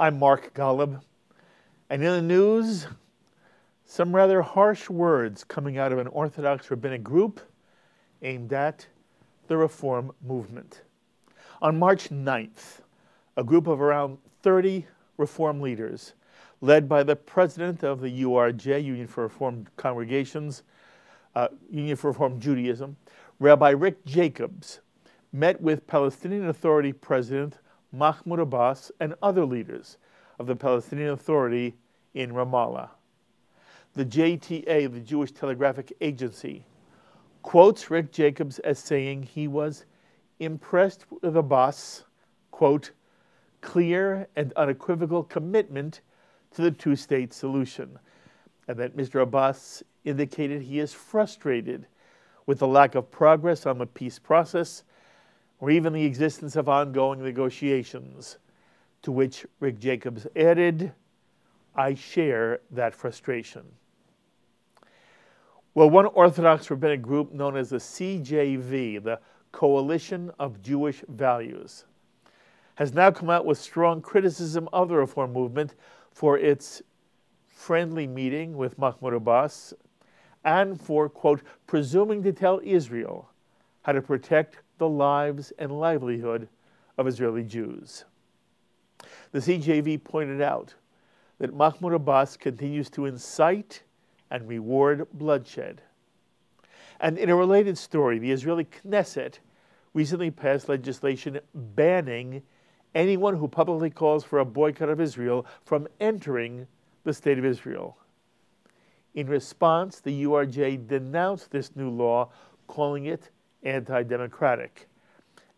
I'm Mark Golub, and in the news, some rather harsh words coming out of an Orthodox rabbinic group aimed at the Reform movement. On March 9th, a group of around 30 Reform leaders, led by the president of the URJ, Union for Reformed Congregations, uh, Union for Reform Judaism, Rabbi Rick Jacobs, met with Palestinian Authority President Mahmoud Abbas and other leaders of the Palestinian Authority in Ramallah. The JTA, the Jewish Telegraphic Agency, quotes Rick Jacobs as saying he was impressed with Abbas, quote, clear and unequivocal commitment to the two state solution, and that Mr. Abbas indicated he is frustrated with the lack of progress on the peace process or even the existence of ongoing negotiations, to which Rick Jacobs added, I share that frustration. Well, one Orthodox rabbinic group known as the CJV, the Coalition of Jewish Values, has now come out with strong criticism of the Reform movement for its friendly meeting with Mahmoud Abbas and for, quote, presuming to tell Israel how to protect the lives and livelihood of Israeli Jews. The CJV pointed out that Mahmoud Abbas continues to incite and reward bloodshed. And in a related story, the Israeli Knesset recently passed legislation banning anyone who publicly calls for a boycott of Israel from entering the State of Israel. In response, the URJ denounced this new law, calling it anti democratic.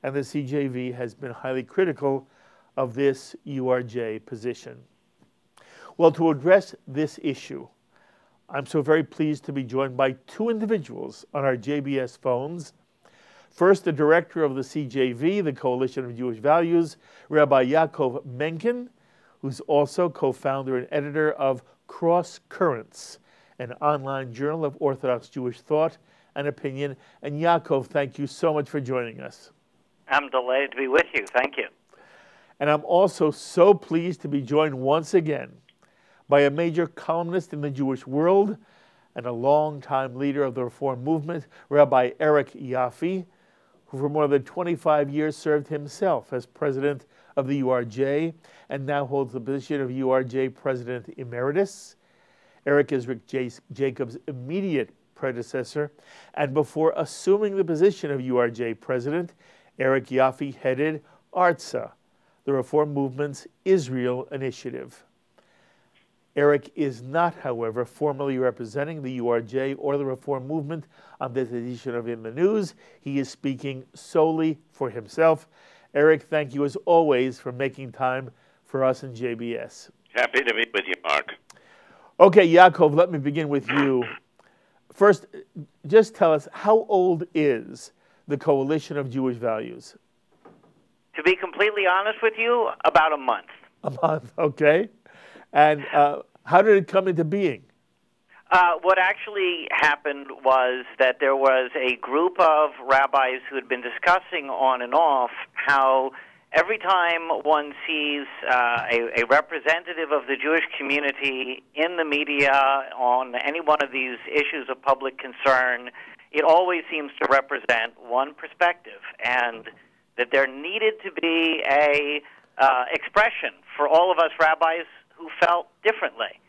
And the CJV has been highly critical of this URJ position. Well, to address this issue, I'm so very pleased to be joined by two individuals on our JBS phones. First, the director of the CJV, the Coalition of Jewish Values, Rabbi Yaakov Menken, who's also co founder and editor of Cross Currents, an online journal of Orthodox Jewish thought and opinion. And Yaakov, thank you so much for joining us. I'm delighted to be with you. Thank you. And I'm also so pleased to be joined once again by a major columnist in the Jewish world and a longtime leader of the Reform movement, Rabbi Eric Yoffie, who for more than 25 years served himself as president of the URJ and now holds the position of URJ president emeritus. Eric is Rick Jacobs' immediate predecessor, and before assuming the position of URJ president, Eric Yoffie headed ARZA, the Reform Movement's Israel Initiative. Eric is not, however, formally representing the URJ or the Reform Movement on this edition of In the News. He is speaking solely for himself. Eric, thank you as always for making time for us in JBS. Happy to be with you, Mark. Okay, Yaakov, let me begin with you. First, just tell us how old is the Coalition of Jewish Values? To be completely honest with you, about a month. A month, okay. And uh, how did it come into being? Uh, what actually happened was that there was a group of rabbis who had been discussing on and off how every time one sees uh, a, a representative of the Jewish community in the media on any one of these issues of public concern, it always seems to represent one perspective, and that there needed to be a uh, expression for all of us rabbis who felt differently.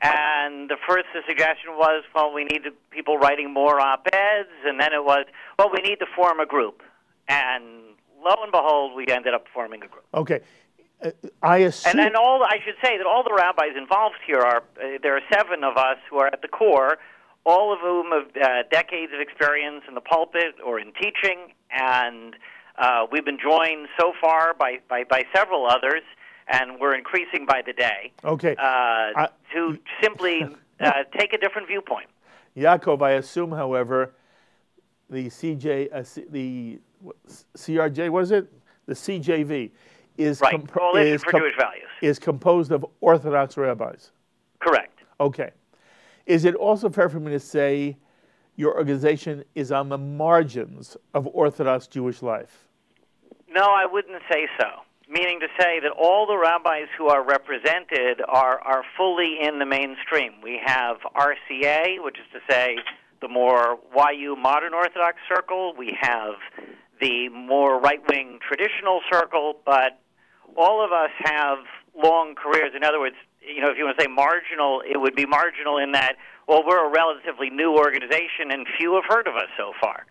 And the first the suggestion was, well, we need people writing more op-eds, and then it was, well, we need to form a group. And lo and behold, we ended up forming a group. Okay. Uh, I assume. And then all I should say that all the rabbis involved here are uh, there are seven of us who are at the core, all of whom have uh, decades of experience in the pulpit or in teaching, and uh, we've been joined so far by, by, by several others, and we're increasing by the day. Okay. Uh, I, to simply uh, take a different viewpoint. Yaakov, I assume, however, the CJ, uh, C, the CRJ was it? The CJV is right. is, for Jewish values. is composed of Orthodox rabbis. Correct. Okay. Is it also fair for me to say your organization is on the margins of Orthodox Jewish life? No, I wouldn't say so. meaning to say that all the rabbis who are represented are, are fully in the mainstream. We have RCA, which is to say the more YU modern Orthodox circle. We have the more right wing traditional circle, but all of us have long careers. In other words, you know, if you want to say marginal, it would be marginal in that, well, we're a relatively new organization and few have heard of us so far.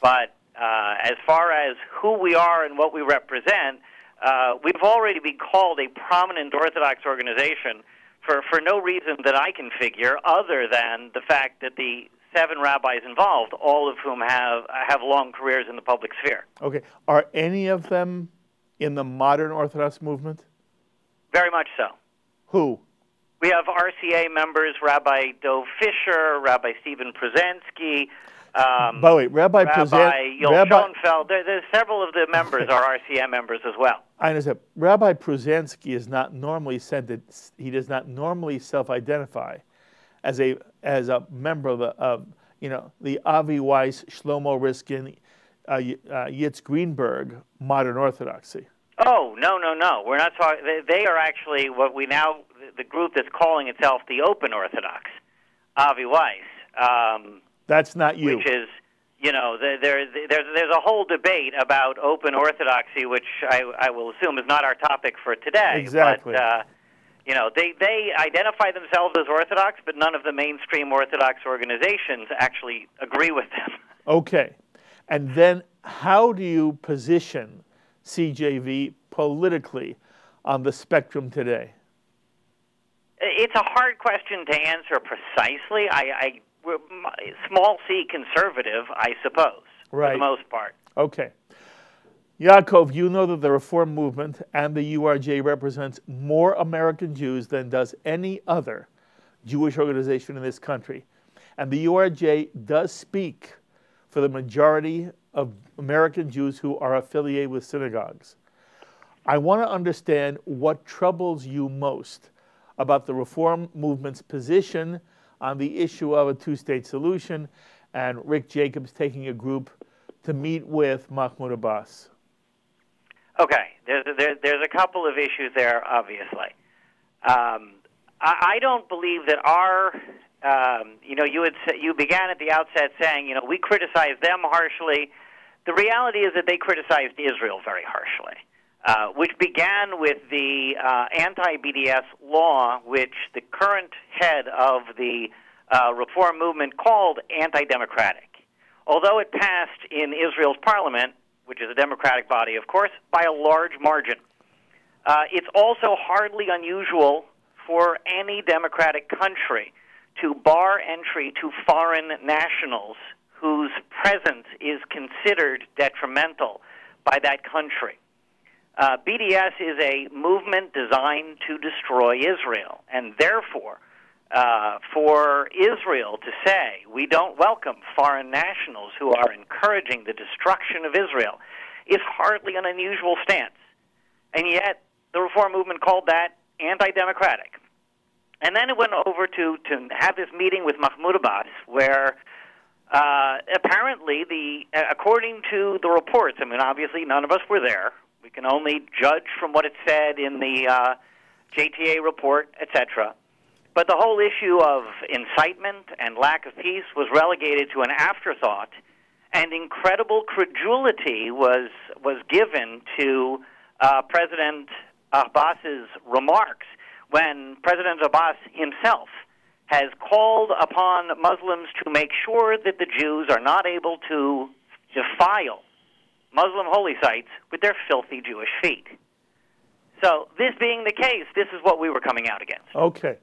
But uh, as far as who we are and what we represent, uh, we've already been called a prominent Orthodox organization for, for no reason that I can figure other than the fact that the seven rabbis involved, all of whom have, have long careers in the public sphere. Okay. Are any of them in the modern Orthodox movement? Very much so. Who? We have RCA members, Rabbi Dov Fischer, Rabbi Steven Pruzansky, um, By the way, Rabbi, Rabbi Prozan- Yul Rabbi Schoenfeld. There, there's several of the members are RCA members as well. I understand. Rabbi Pruzansky is not normally said that he does not normally self-identify as a as a member of the of you know the Avi Weiss, Shlomo Riskin, uh, uh, Yitz Greenberg modern Orthodoxy. Oh no no no! We're not talking. They, they are actually what we now the group that's calling itself the Open Orthodox, Avi Weiss, um, That's not you. which is you know there, there there's there's a whole debate about Open Orthodoxy, which I, I will assume is not our topic for today. Exactly. But, uh, you know, they they identify themselves as Orthodox, but none of the mainstream Orthodox organizations actually agree with them. Okay. And then how do you position CJV politically on the spectrum today? It's a hard question to answer precisely. I, I small c conservative, I suppose, for the most part. Okay. Yaakov, you know that the Reform movement and the URJ represents more American Jews than does any other Jewish organization in this country. And the URJ does speak for the majority of American Jews who are affiliated with synagogues. I want to understand what troubles you most about the Reform movement's position on the issue of a two state solution and Rick Jacobs taking a group to meet with Mahmoud Abbas. Okay, there's a, there, there's a couple of issues there, obviously. Um, I, I don't believe that our, um, you know, you had you began at the outset saying, you know, we criticize them harshly. The reality is that they criticized Israel very harshly, uh, which began with the uh, anti-BDS law, which the current head of the uh, reform movement called anti-democratic. Although it passed in Israel's parliament, which is a democratic body, of course, by a large margin. Uh, it's also hardly unusual for any democratic country to bar entry to foreign nationals whose presence is considered detrimental by that country. Uh, BDS is a movement designed to destroy Israel, and therefore, uh, for Israel to say we don't welcome foreign nationals who are encouraging the destruction of Israel is hardly an unusual stance. And yet, the reform movement called that anti democratic. And then it went over to, to have this meeting with Mahmoud Abbas, where uh, apparently, the uh, according to the reports, I mean, obviously none of us were there. We can only judge from what it said in the uh, JTA report, etc. But the whole issue of incitement and lack of peace was relegated to an afterthought, and incredible credulity was was given to uh, President Abbas's remarks when President Abbas himself has called upon Muslims to make sure that the Jews are not able to defile Muslim holy sites with their filthy Jewish feet. So, this being the case, this is what we were coming out against. Okay.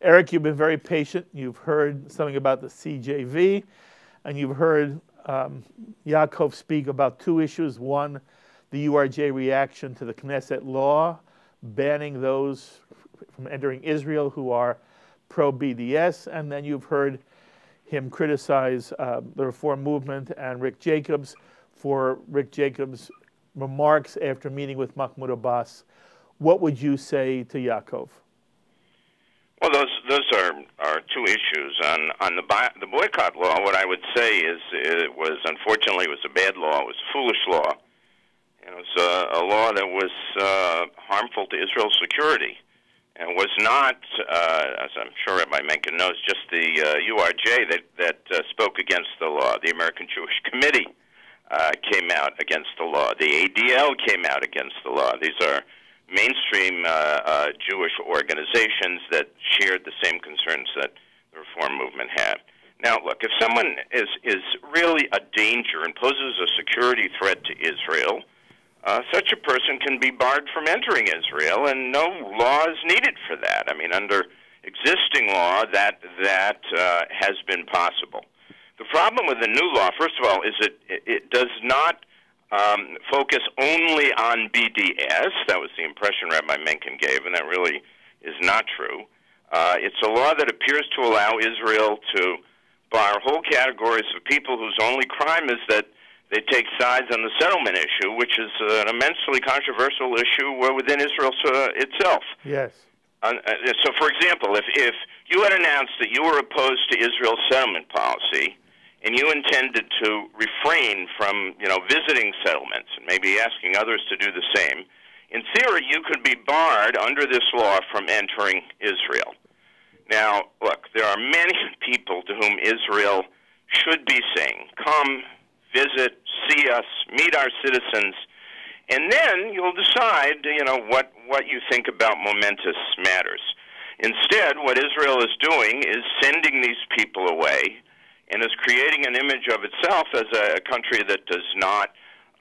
Eric, you've been very patient. You've heard something about the CJV, and you've heard um, Yaakov speak about two issues. One, the URJ reaction to the Knesset law banning those from entering Israel who are pro BDS, and then you've heard him criticize uh, the Reform movement and Rick Jacobs for Rick Jacobs' remarks after meeting with Mahmoud Abbas. What would you say to Yaakov? Well, those those are are two issues on on the boy, the boycott law. What I would say is it was unfortunately it was a bad law. It was a foolish law. It was uh, a law that was uh, harmful to Israel's security and was not, uh, as I'm sure Rabbi Menken knows, just the uh, URJ that, that uh, spoke against the law. The American Jewish Committee uh, came out against the law. The ADL came out against the law. These are mainstream uh, uh, Jewish organizations that shared the same concerns that the reform movement had. Now, look, if someone is, is really a danger and poses a security threat to Israel, uh, such a person can be barred from entering Israel, and no law is needed for that. I mean, under existing law, that that uh, has been possible. The problem with the new law, first of all, is it it does not um, focus only on BDS. That was the impression Rabbi Menken gave, and that really is not true. Uh, it's a law that appears to allow Israel to bar whole categories of people whose only crime is that they take sides on the settlement issue, which is an immensely controversial issue within Israel uh, itself. Yes. Uh, so, for example, if, if you had announced that you were opposed to Israel's settlement policy, and you intended to refrain from, you know, visiting settlements and maybe asking others to do the same, in theory, you could be barred under this law from entering Israel. Now, look, there are many people to whom Israel should be saying, "Come, visit, see us, meet our citizens." And then you'll decide, you know, what, what you think about momentous matters. Instead, what Israel is doing is sending these people away and is creating an image of itself as a, country that does not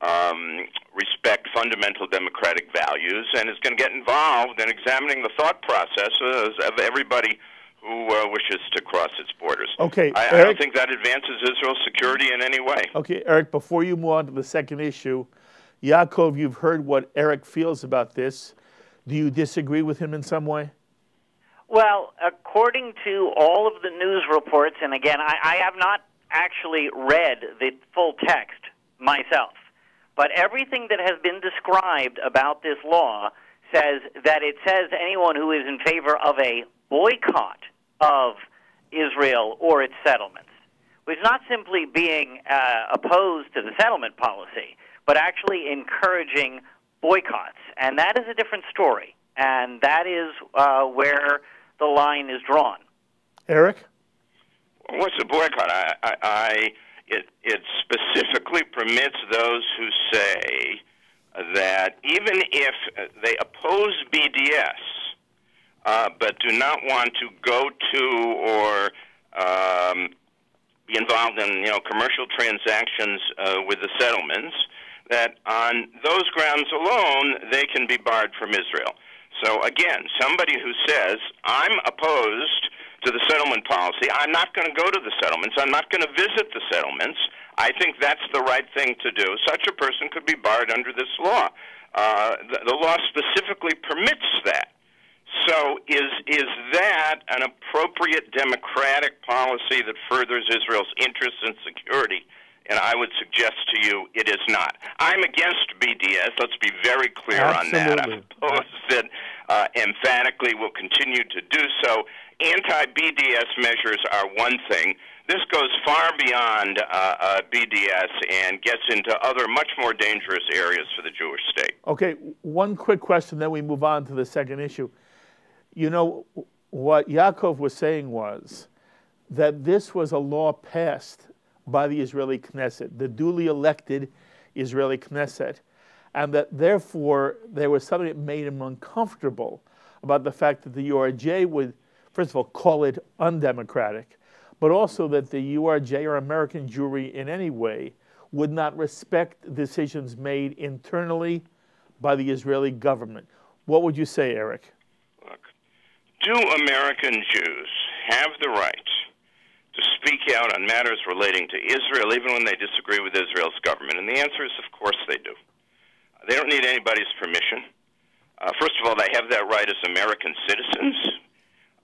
um, respect fundamental democratic values and is going to get involved in examining the thought processes of everybody who uh, wishes to cross its borders. Okay, I, Eric, I don't think that advances Israel's security in any way. Okay, Eric, before you move on to the second issue, Yaakov, you've heard what Eric feels about this. Do you disagree with him in some way? Well, according to all of the news reports, and again, I, I have not actually read the full text myself, but everything that has been described about this law says that it says anyone who is in favor of a boycott of Israel or its settlements, which is not simply being uh, opposed to the settlement policy, but actually encouraging boycotts. And that is a different story. And that is uh, where the line is drawn. Eric? What's the boycott? I, I, I it, it specifically permits those who say that even if they oppose BDS, uh, but do not want to go to or um, be involved in you know commercial transactions uh, with the settlements, that on those grounds alone they can be barred from Israel. So again, somebody who says, I'm opposed to the settlement policy, I'm not going to go to the settlements, I'm not going to visit the settlements, I think that's the right thing to do. Such a person could be barred under this law. Uh, the, the law specifically permits that. So is is that an appropriate democratic policy that furthers Israel's interests and security? And I would suggest to you it is not. I'm against BDS. Let's be very clear Absolutely. on that. I'm opposed that uh, emphatically will continue to do so. Anti BDS measures are one thing. This goes far beyond uh, uh, BDS and gets into other much more dangerous areas for the Jewish state. Okay, one quick question, then we move on to the second issue. You know, what Yaakov was saying was that this was a law passed by the Israeli Knesset, the duly elected Israeli Knesset, and that therefore there was something that made him uncomfortable about the fact that the URJ would, first of all, call it undemocratic, but also that the URJ or American Jewry in any way would not respect decisions made internally by the Israeli government. What would you say, Eric? Look, do American Jews have the right to speak out on matters relating to Israel, even when they disagree with Israel's government? And the answer is, of course, they do. They don't need anybody's permission. Uh, first of all, they have that right as American citizens.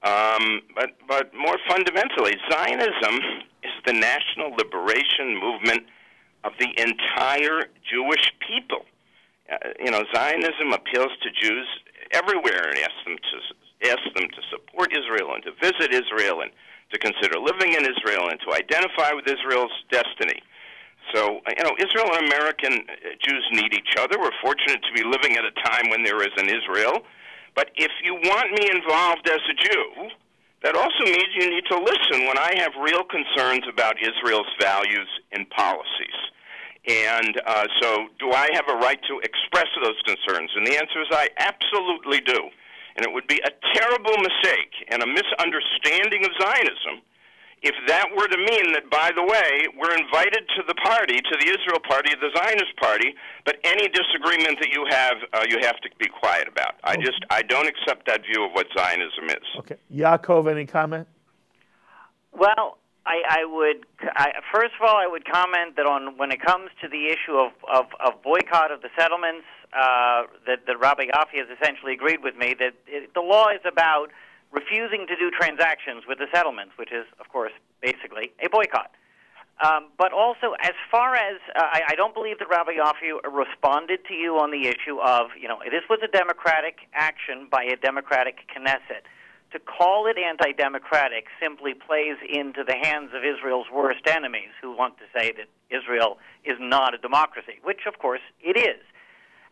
Um, but, but more fundamentally, Zionism is the national liberation movement of the entire Jewish people. Uh, you know, Zionism appeals to Jews everywhere and asks them to asks them to support Israel and to visit Israel and to consider living in Israel and to identify with Israel's destiny. So, you know, Israel and American Jews need each other. We're fortunate to be living at a time when there is an Israel. But if you want me involved as a Jew, that also means you need to listen when I have real concerns about Israel's values and policies. And uh, so, do I have a right to express those concerns? And the answer is I absolutely do. And it would be a terrible mistake and a misunderstanding of Zionism if that were to mean that, by the way, we're invited to the party, to the Israel party, the Zionist party, but any disagreement that you have, uh, you have to be quiet about. I okay. just, I don't accept that view of what Zionism is. Okay. Yaakov, any comment? Well, I, I would, I, first of all, I would comment that on when it comes to the issue of, of, of boycott of the settlements, uh, that, that Rabbi Yoffie has essentially agreed with me that it, the law is about refusing to do transactions with the settlements, which is, of course, basically a boycott. Um, but also, as far as uh, I, I don't believe that Rabbi Yoffie responded to you on the issue of, you know, this was a democratic action by a democratic Knesset. To call it anti democratic simply plays into the hands of Israel's worst enemies who want to say that Israel is not a democracy, which, of course, it is.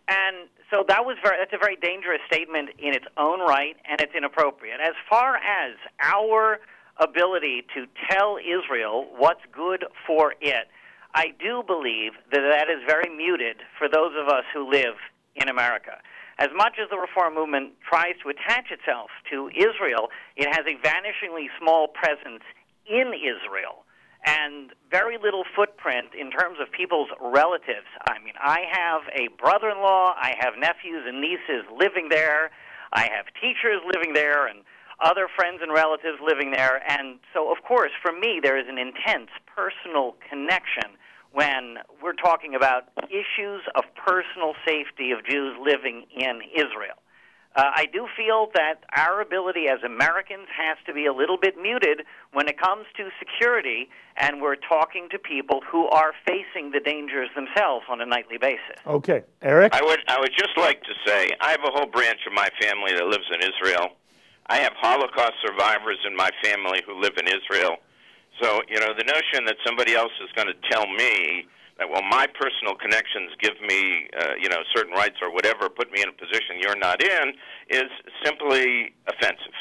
And so that was very, that's a very dangerous statement in its own right, and it's inappropriate. As far as our ability to tell Israel what's good for it, I do believe that that is very muted for those of us who live in America. As much as the reform movement tries to attach itself to Israel, it has a vanishingly small presence in Israel and very little footprint in terms of people's relatives. I mean, I have a brother in law, I have nephews and nieces living there, I have teachers living there, and other friends and relatives living there. And so, of course, for me, there is an intense personal connection when we're talking about issues of personal safety of Jews living in Israel. Uh, I do feel that our ability as Americans has to be a little bit muted when it comes to security, and we're talking to people who are facing the dangers themselves on a nightly basis. Okay, Eric. I would I would just like to say I have a whole branch of my family that lives in Israel. I have Holocaust survivors in my family who live in Israel. So you know the notion that somebody else is going to tell me that well my personal connections give me uh, you know certain rights or whatever put me in a position you're not in is simply offensive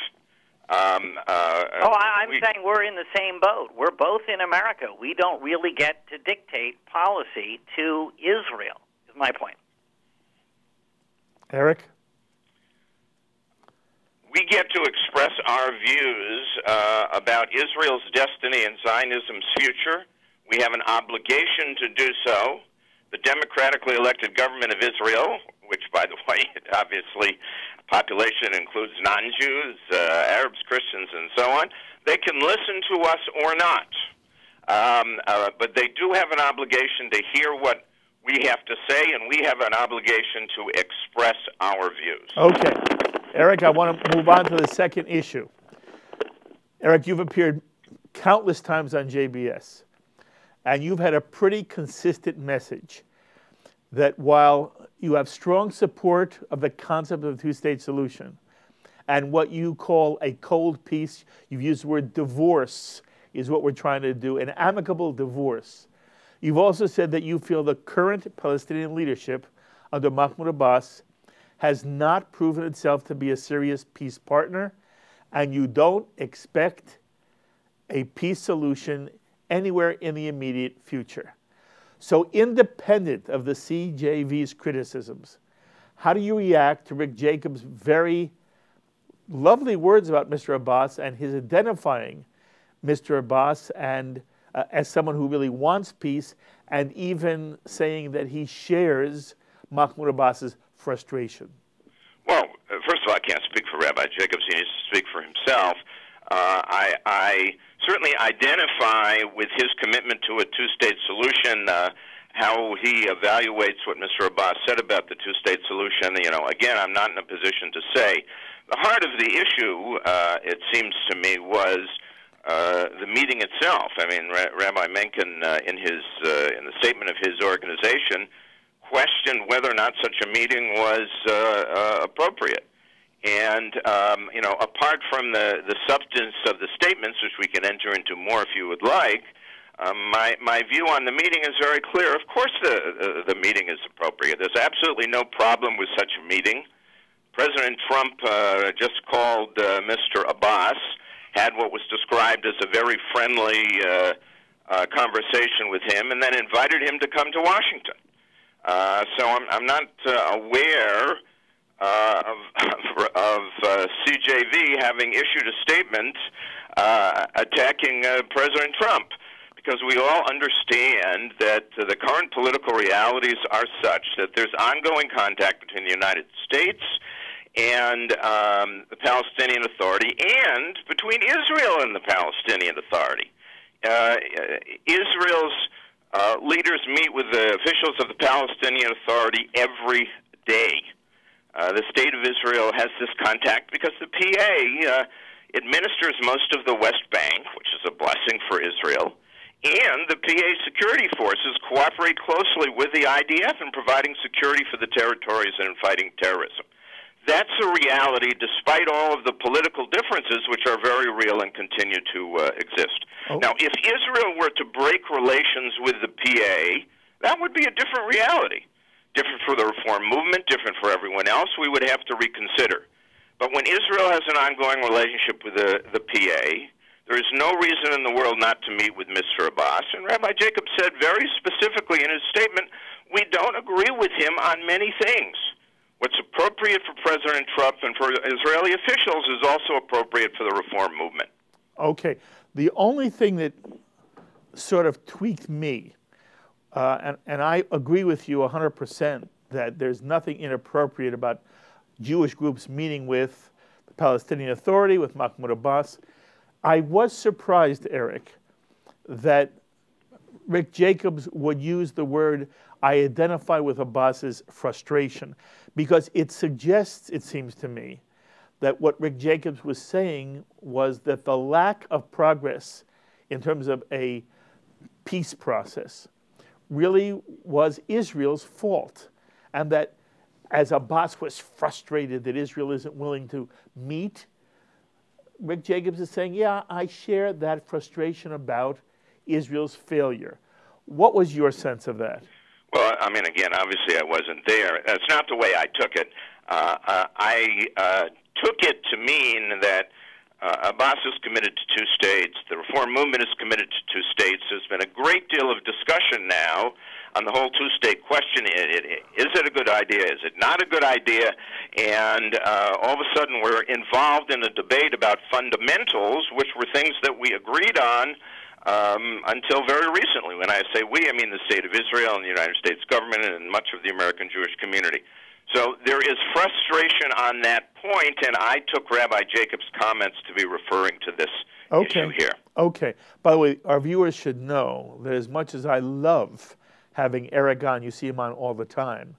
um, uh, oh, I'm we, saying we're in the same boat. We're both in America. We don't really get to dictate policy to Israel. Is my point. Eric, we get to express our views uh, about Israel's destiny and Zionism's future we have an obligation to do so. The democratically elected government of Israel, which, by the way, obviously population includes non-Jews, uh, Arabs, Christians, and so on, they can listen to us or not. Um, uh, but they do have an obligation to hear what we have to say, and we have an obligation to express our views. Okay. Eric, I want to move on to the second issue. Eric, you've appeared countless times on JBS. And you've had a pretty consistent message that while you have strong support of the concept of a two state solution and what you call a cold peace, you've used the word divorce, is what we're trying to do, an amicable divorce. You've also said that you feel the current Palestinian leadership under Mahmoud Abbas has not proven itself to be a serious peace partner, and you don't expect a peace solution anywhere in the immediate future. So, independent of the CJV's criticisms, how do you react to Rick Jacobs' very lovely words about Mr. Abbas and his identifying Mr. Abbas and uh, as someone who really wants peace, and even saying that he shares Mahmoud Abbas's frustration? Well, first of all, I can't speak for Rabbi Jacobs. He needs to speak for himself. Uh, I, I certainly identify with his commitment to a two-state solution. Uh, how he evaluates what Mr. Abbas said about the two-state solution. You know, again, I'm not in a position to say. The heart of the issue, uh, it seems to me, was uh, the meeting itself. I mean, Ra- Rabbi Menken, uh, in his uh, in the statement of his organization, questioned whether or not such a meeting was uh, uh, appropriate. And um, you know, apart from the the substance of the statements, which we can enter into more if you would like, Um, my my view on the meeting is very clear. Of course, the the meeting is appropriate. There's absolutely no problem with such a meeting. President Trump uh, just called uh, Mr. Abbas, had what was described as a very friendly uh, uh, conversation with him, and then invited him to come to Washington. Uh, so I'm, I'm not uh, aware uh, of, of uh, CJV having issued a statement uh, attacking uh, President Trump because we all understand that uh, the current political realities are such that there's ongoing contact between the United States and um, the Palestinian Authority and between Israel and the Palestinian Authority. Uh, Israel's uh, leaders meet with the officials of the Palestinian Authority every day. Uh, the state of Israel has this contact because the PA uh, administers most of the West Bank, which is a blessing for Israel, and the PA security forces cooperate closely with the IDF in providing security for the territories and in fighting terrorism. That's a reality despite all of the political differences, which are very real and continue to uh, exist. Oh. Now, if Israel were to break relations with the PA, that would be a different reality. Different for the reform movement, different for everyone else. We would have to reconsider. But when Israel has an ongoing relationship with the, the PA, there is no reason in the world not to meet with Mr. Abbas. And Rabbi Jacob said very specifically in his statement, we don't agree with him on many things. What's appropriate for President Trump and for Israeli officials is also appropriate for the reform movement. Okay. The only thing that sort of tweaked me, uh, and, and I agree with you 100% that there's nothing inappropriate about Jewish groups meeting with the Palestinian Authority, with Mahmoud Abbas. I was surprised, Eric, that Rick Jacobs would use the word I identify with Abbas's frustration because it suggests, it seems to me, that what Rick Jacobs was saying was that the lack of progress in terms of a peace process really was Israel's fault. And that as Abbas was frustrated that Israel isn't willing to meet, Rick Jacobs is saying, Yeah, I share that frustration about Israel's failure. What was your sense of that? Well, I mean, again, obviously I wasn't there. That's not the way I took it. Uh, uh, I uh, took it to mean that uh, Abbas is committed to two states. The reform movement is committed to two states. There's been a great deal of discussion now on the whole two-state question. Is it a good idea? Is it not a good idea? And uh, all of a sudden, we're involved in a debate about fundamentals, which were things that we agreed on um, until very recently. When I say we, I mean the state of Israel and the United States government and much of the American Jewish community. So there is frustration on that point, and I took Rabbi Jacob's comments to be referring to this okay. issue here. Okay. By the way, our viewers should know that as much as I love having Eric on, you see him on all the time,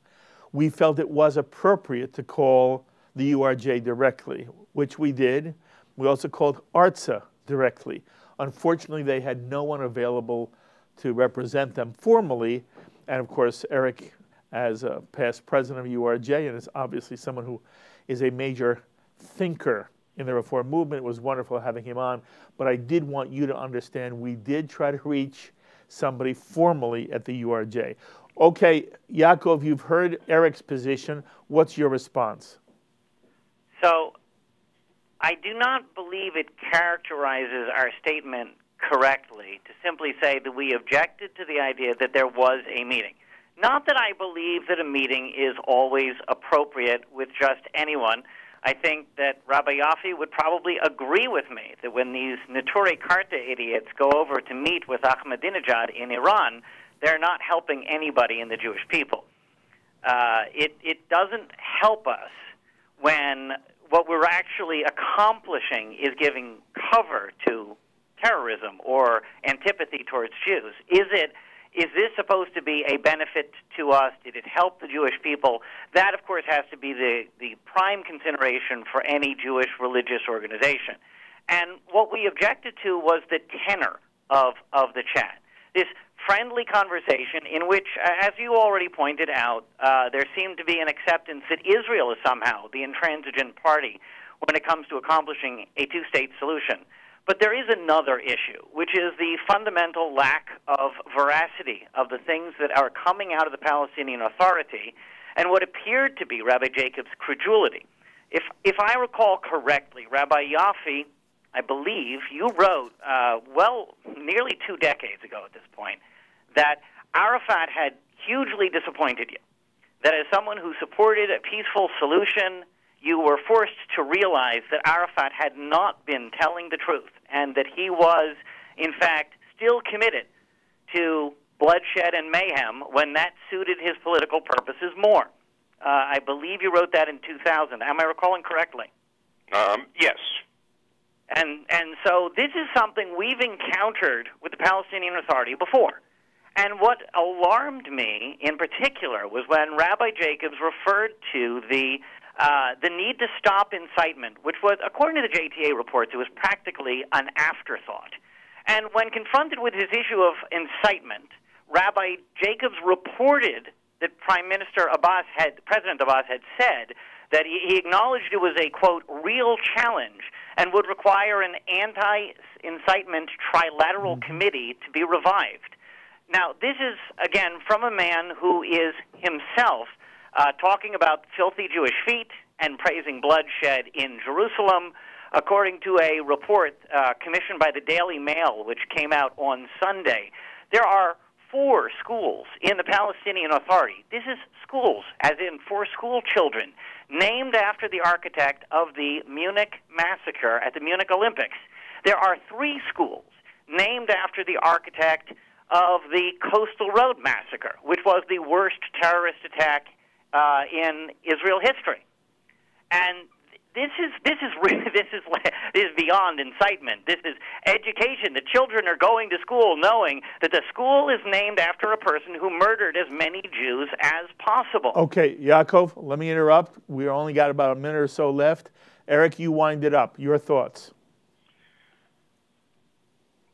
we felt it was appropriate to call the URJ directly, which we did. We also called ARZA directly. Unfortunately, they had no one available to represent them formally. And of course, Eric, as a past president of URJ, and is obviously someone who is a major thinker in the reform movement, it was wonderful having him on. But I did want you to understand we did try to reach somebody formally at the URJ. Okay, Yaakov, you've heard Eric's position. What's your response? So I do not believe it characterizes our statement correctly to simply say that we objected to the idea that there was a meeting. Not that I believe that a meeting is always appropriate with just anyone. I think that Rabbi Yoffie would probably agree with me that when these Neturei Karta idiots go over to meet with Ahmadinejad in Iran, they're not helping anybody in the Jewish people. Uh, it, it doesn't help us when what we're actually accomplishing is giving cover to terrorism or antipathy towards Jews. Is it is this supposed to be a benefit to us? Did it help the Jewish people? That, of course, has to be the, the prime consideration for any Jewish religious organization. And what we objected to was the tenor of, of the chat. This friendly conversation in which, as you already pointed out, uh, there seemed to be an acceptance that Israel is somehow the intransigent party when it comes to accomplishing a two state solution. But there is another issue, which is the fundamental lack of veracity of the things that are coming out of the Palestinian Authority and what appeared to be Rabbi Jacobs' credulity. If, if I recall correctly, Rabbi Yoffie, I believe, you wrote, uh, well, nearly two decades ago at this point, that Arafat had hugely disappointed you. That as someone who supported a peaceful solution, you were forced to realize that Arafat had not been telling the truth and that he was, in fact, still committed to bloodshed and mayhem when that suited his political purposes more. Uh, I believe you wrote that in 2000. Am I recalling correctly? Um, yes. And and so this is something we've encountered with the Palestinian Authority before. And what alarmed me in particular was when Rabbi Jacobs referred to the uh, the need to stop incitement, which was, according to the JTA reports, it was practically an afterthought. And when confronted with his issue of incitement, Rabbi Jacobs reported that Prime Minister Abbas had, President Abbas had said that he, he acknowledged it was a quote real challenge and would require an anti-incitement trilateral mm-hmm. committee to be revived. Now, this is again from a man who is himself uh, talking about filthy Jewish feet and praising bloodshed in Jerusalem. According to a report uh, commissioned by the Daily Mail, which came out on Sunday, there are four schools in the Palestinian Authority. This is schools, as in for school children, named after the architect of the Munich massacre at the Munich Olympics. There are three schools named after the architect of the Coastal Road massacre, which was the worst terrorist attack uh, in Israel history. And this is this is really this is this is beyond incitement. This is education. The children are going to school knowing that the school is named after a person who murdered as many Jews as possible. Okay, Yaakov, let me interrupt. We only got about a minute or so left. Eric, you wind it up. Your thoughts.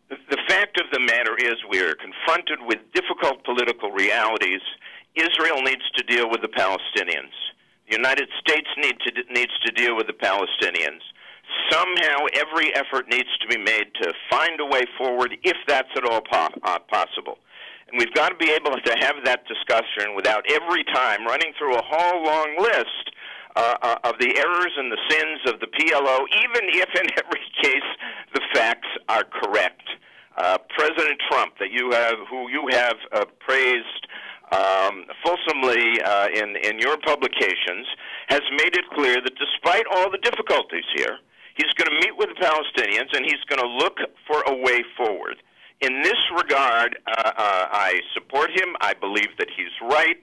The fact of the matter is, we are confronted with difficult political realities. Israel needs to deal with the Palestinians. The United States need to, needs to deal with the Palestinians. Somehow, every effort needs to be made to find a way forward, if that's at all po- uh, possible. And we've got to be able to have that discussion without every time running through a whole long list uh, uh, of the errors and the sins of the PLO, even if in every case the facts are correct. Uh, President Trump, that you have, who you have uh, praised um, fulsomely uh, in, in your publications, has made it clear that despite all the difficulties here, he's going to meet with the Palestinians and he's going to look for a way forward. In this regard, uh, uh, I support him. I believe that he's right.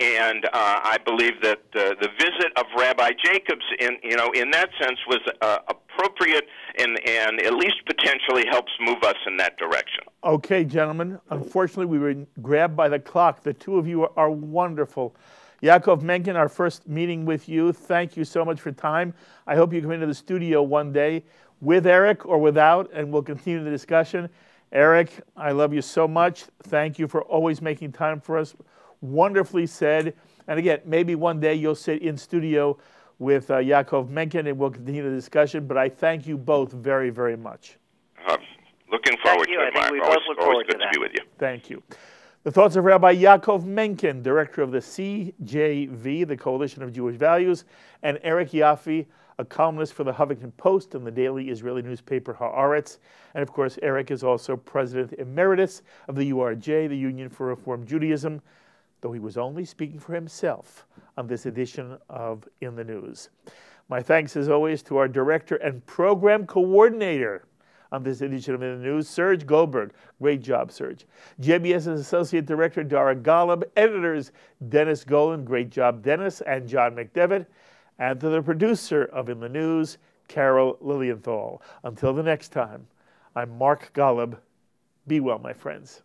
And uh, I believe that uh, the visit of Rabbi Jacobs, in you know, in that sense, was uh, appropriate and and at least potentially helps move us in that direction. Okay, gentlemen. Unfortunately, we were grabbed by the clock. The two of you are, are wonderful. Yaakov Menken, our first meeting with you. Thank you so much for time. I hope you come into the studio one day with Eric or without, and we'll continue the discussion. Eric, I love you so much. Thank you for always making time for us wonderfully said. And again, maybe one day you'll sit in studio with uh, Yaakov Menken and we'll continue the discussion. But I thank you both very, very much. Uh, looking forward to it, Mark. Always, always good to, to be with you. Thank you. The thoughts of Rabbi Yaakov Menken, director of the CJV, the Coalition of Jewish Values, and Eric Yoffie, a columnist for the Huffington Post and the daily Israeli newspaper Haaretz. And of course, Eric is also president emeritus of the URJ, the Union for Reform Judaism though he was only speaking for himself on this edition of In the News. My thanks, as always, to our director and program coordinator on this edition of In the News, Serge Goldberg. Great job, Serge. JBS's Associate Director, Dara Golub. Editors, Dennis Golan. Great job, Dennis and John McDevitt. And to the producer of In the News, Carol Lilienthal. Until the next time, I'm Mark Golub. Be well, my friends.